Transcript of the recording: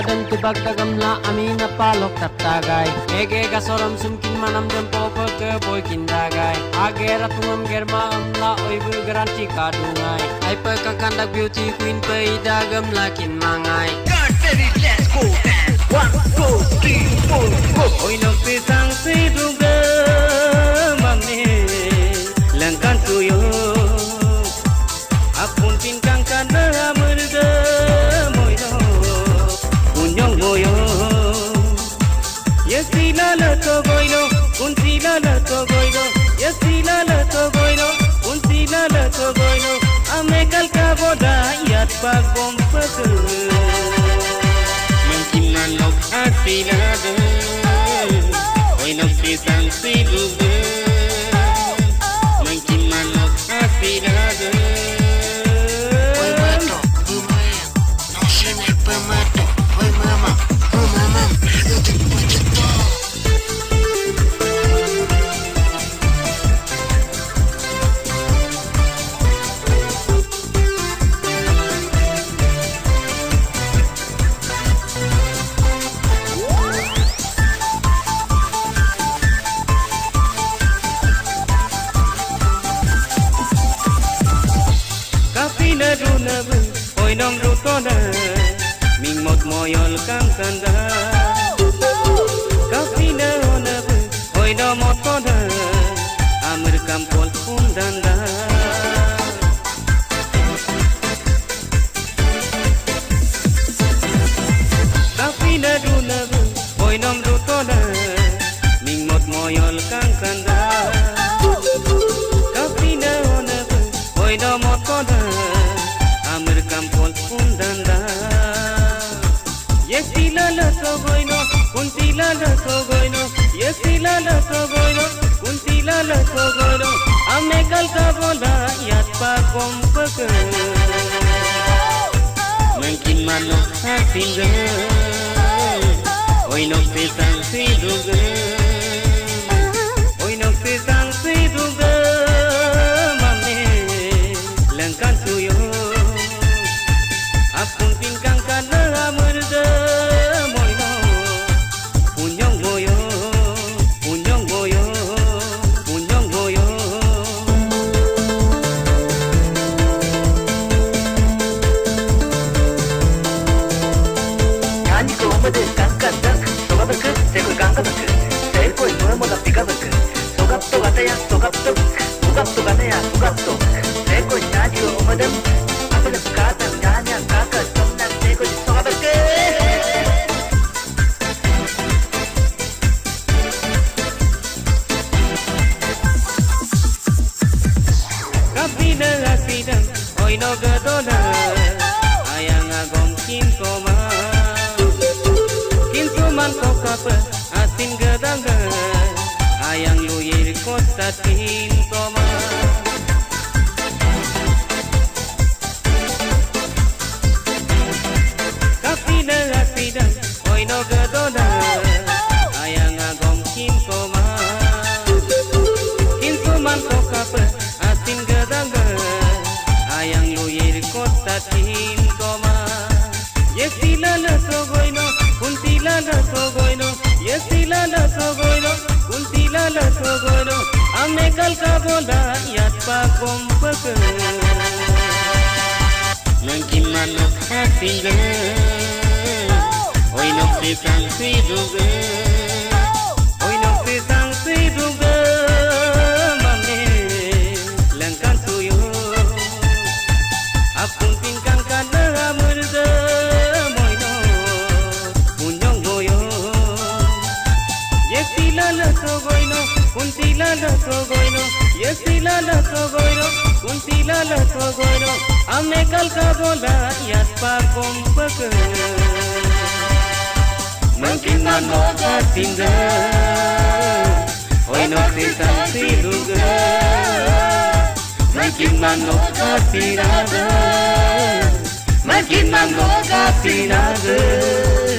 Komadan tibag tagamla amina palok tattagay Ege gasoram sumkin manam dempo ke boy kindagay Agera tungam germa amla oy bu garanti kadungay Ay pa kakandak beauty queen pa idagam lakin mangay God, ready, let's go dance. One, two, three, four, go. Oi no te sang si yat pa bom patu Mungkin manok hati nada Oi no pisang si môi đông đủ có đời mình một môi ol cam cần đời các hồi đó một amir kampol pol phun tilala togoino yes tilala togoino kun tilala togoino ame kalka bola yat pa hatinga oino pesan si dugu でガンガンダンクそがぶくせぐガンガブクせいこいどれもなピカブクそがっとがたやそがっとそがっとがねやそがっとせいこいなにゅうおまでんあぶねぶかたんなにゃんかかそんなんせいこいそがぶく Kapitan, kapitan, hoy no gato na Ayang agong kinko Kinsuman ko kapa Asin gadanga Ayang luyir ko sa tinkoma Kapina asida oi no gadona Ayang agom agong kinkoma Kinsuman ko kapa asin gadanga Ayang luyir ko sa tintoma Yesila la sogoino kal ka bola Yat pa kompak Mungkin manok hasinga Hoy no pisang si duga Hoy no pisang si duga mame langkan tuyo Apun pingkang kana amurda moyo Punyong moyo Yesila la sogoino kuntila la sogoino Yestilala sogoiro, kuntilala sogoiro, ame kalkabola yaspa gompaka. Mankina no gatinga, hoy no tita siluga. Mankina no gatinada, mankina no gatinada.